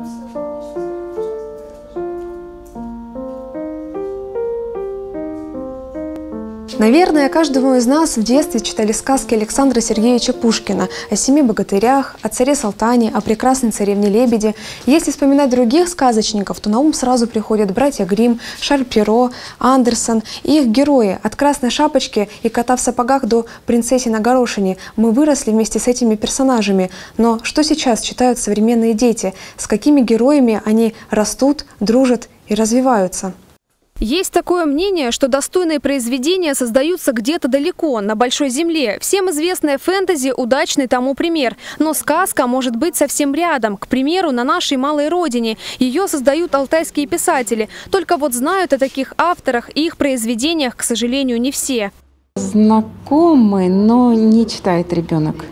Awesome. Наверное, каждому из нас в детстве читали сказки Александра Сергеевича Пушкина о семи богатырях, о царе Салтане, о прекрасной царевне Лебеде. Если вспоминать других сказочников, то на ум сразу приходят братья Грим, Шарль Перо, Андерсон и их герои. От «Красной шапочки» и «Кота в сапогах» до «Принцессе на горошине». Мы выросли вместе с этими персонажами. Но что сейчас читают современные дети? С какими героями они растут, дружат и развиваются? Есть такое мнение, что достойные произведения создаются где-то далеко, на большой земле. Всем известная фэнтези – удачный тому пример. Но сказка может быть совсем рядом. К примеру, на нашей малой родине. Ее создают алтайские писатели. Только вот знают о таких авторах и их произведениях, к сожалению, не все. Знакомый, но не читает ребенок.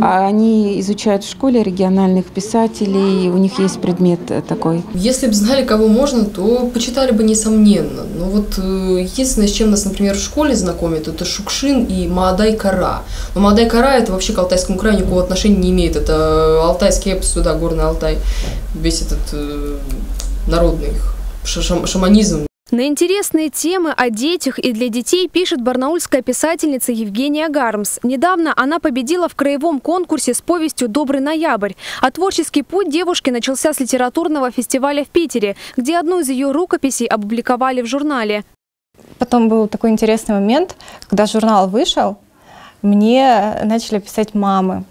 А они изучают в школе региональных писателей, у них есть предмет такой. Если бы знали, кого можно, то почитали бы несомненно. Но вот э, единственное, с чем нас, например, в школе знакомят, это Шукшин и Маадай Кара. Но Маадай Кара это вообще к Алтайскому краю никакого отношения не имеет. Это алтайский эпос сюда, горный Алтай. Весь этот э, народный шаманизм. На интересные темы о детях и для детей пишет барнаульская писательница Евгения Гармс. Недавно она победила в краевом конкурсе с повестью «Добрый ноябрь». А творческий путь девушки начался с литературного фестиваля в Питере, где одну из ее рукописей опубликовали в журнале. Потом был такой интересный момент, когда журнал вышел, мне начали писать мамы,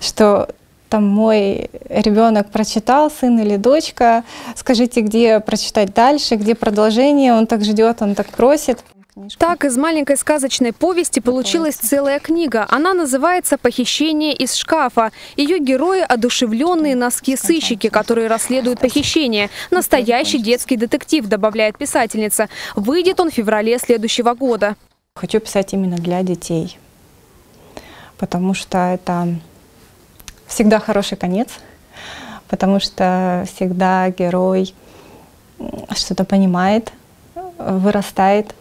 что там мой ребенок прочитал, сын или дочка, скажите, где прочитать дальше, где продолжение, он так ждет, он так просит. Так из маленькой сказочной повести получилась целая книга. Она называется «Похищение из шкафа». Ее герои – одушевленные носки-сыщики, которые расследуют похищение. Настоящий детский детектив, добавляет писательница. Выйдет он в феврале следующего года. Хочу писать именно для детей, потому что это всегда хороший конец, потому что всегда герой что-то понимает, вырастает,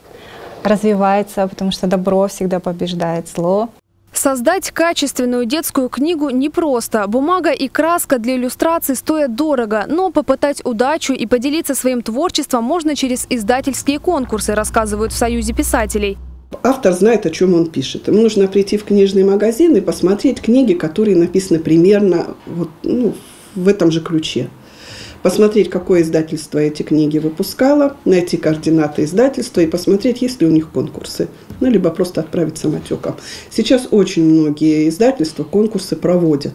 развивается, потому что добро всегда побеждает зло. Создать качественную детскую книгу непросто. Бумага и краска для иллюстраций стоят дорого, но попытать удачу и поделиться своим творчеством можно через издательские конкурсы, рассказывают в Союзе писателей. Автор знает, о чем он пишет. Ему нужно прийти в книжный магазин и посмотреть книги, которые написаны примерно вот, ну, в этом же ключе. Посмотреть, какое издательство эти книги выпускало, найти координаты издательства и посмотреть, есть ли у них конкурсы. Ну, либо просто отправить самотеком. Сейчас очень многие издательства конкурсы проводят.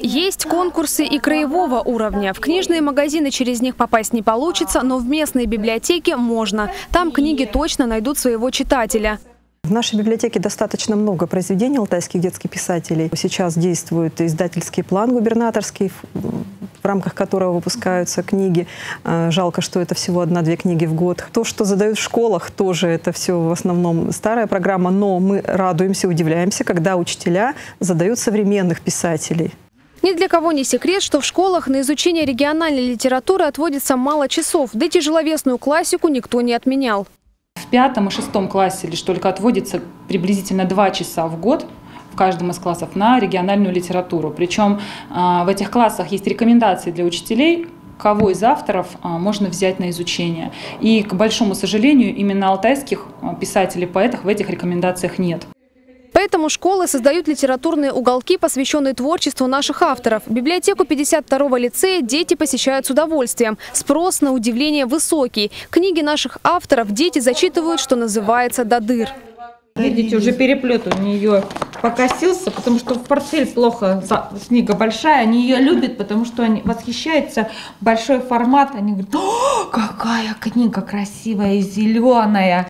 Есть конкурсы и краевого уровня. В книжные магазины через них попасть не получится, но в местные библиотеки можно. Там книги точно найдут своего читателя. В нашей библиотеке достаточно много произведений алтайских детских писателей. Сейчас действует издательский план губернаторский, в рамках которого выпускаются книги. А, жалко, что это всего одна-две книги в год. То, что задают в школах, тоже это все в основном старая программа, но мы радуемся, удивляемся, когда учителя задают современных писателей. Ни для кого не секрет, что в школах на изучение региональной литературы отводится мало часов, да и тяжеловесную классику никто не отменял в пятом и шестом классе лишь только отводится приблизительно два часа в год в каждом из классов на региональную литературу. Причем а, в этих классах есть рекомендации для учителей, кого из авторов а, можно взять на изучение. И, к большому сожалению, именно алтайских а, писателей, поэтов в этих рекомендациях нет. Поэтому школы создают литературные уголки, посвященные творчеству наших авторов. Библиотеку 52-го лицея дети посещают с удовольствием. Спрос, на удивление, высокий. Книги наших авторов дети зачитывают, что называется, до дыр. Видите, уже переплет у нее покосился, потому что в портфель плохо, книга большая, они ее любят, потому что они восхищаются, большой формат, они говорят, какая книга красивая и зеленая.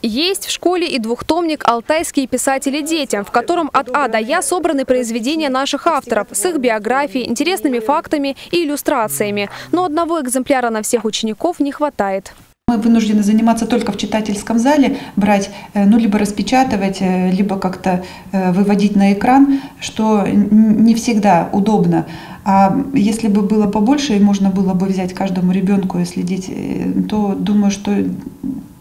Есть в школе и двухтомник «Алтайские писатели детям», в котором от А до Я собраны произведения наших авторов с их биографией, интересными фактами и иллюстрациями. Но одного экземпляра на всех учеников не хватает. Мы вынуждены заниматься только в читательском зале, брать, э, ну, либо распечатывать, э, либо как-то э, выводить на экран, что не всегда удобно. А если бы было побольше и можно было бы взять каждому ребенку и следить, то думаю, что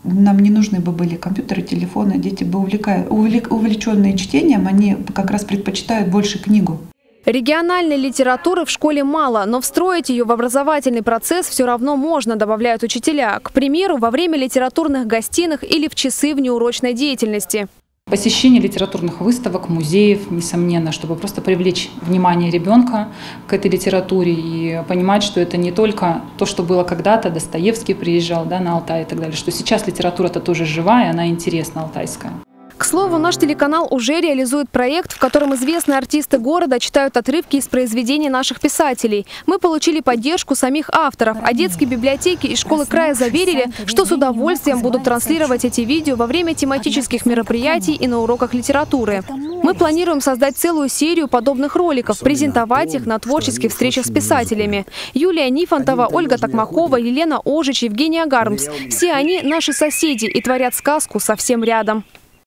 нам не нужны бы были компьютеры, телефоны, дети бы увлекают, увлеченные чтением, они как раз предпочитают больше книгу. Региональной литературы в школе мало, но встроить ее в образовательный процесс все равно можно, добавляют учителя. К примеру, во время литературных гостиных или в часы внеурочной деятельности. Посещение литературных выставок, музеев, несомненно, чтобы просто привлечь внимание ребенка к этой литературе и понимать, что это не только то, что было когда-то, Достоевский приезжал да, на Алтай и так далее, что сейчас литература-то тоже живая, она интересна алтайская. К слову, наш телеканал уже реализует проект, в котором известные артисты города читают отрывки из произведений наших писателей. Мы получили поддержку самих авторов, а детские библиотеки и школы края заверили, что с удовольствием будут транслировать эти видео во время тематических мероприятий и на уроках литературы. Мы планируем создать целую серию подобных роликов, презентовать их на творческих встречах с писателями. Юлия Нифонтова, Ольга Токмакова, Елена Ожич, Евгения Гармс. Все они наши соседи и творят сказку совсем рядом.